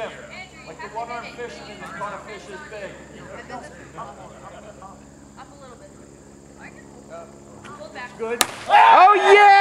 Like the one arm fisherman that caught a fish this big. Up a little bit. Uh, good. Oh yeah!